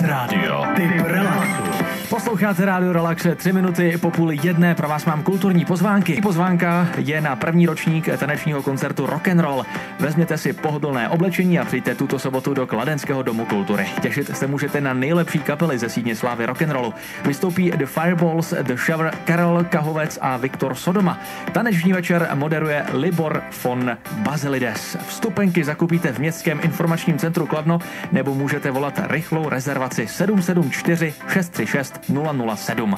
Radio De Prelato. Posloucháte Radio Relax 3 minuty po půli jedné. Pro vás mám kulturní pozvánky. Pozvánka je na první ročník tanečního koncertu Rock and Roll. Vezměte si pohodlné oblečení a přijďte tuto sobotu do Kladenského domu kultury. Těšit se můžete na nejlepší kapely ze sídně slávy rock and rollu. Vystoupí The Fireballs, The Shower, Karel Kahovec a Viktor Sodoma. Taneční večer moderuje Libor von Bazilides. Vstupenky zakupíte v Městském informačním centru Kladno nebo můžete volat rychlou rezervaci 774 636 continua no La Seruma.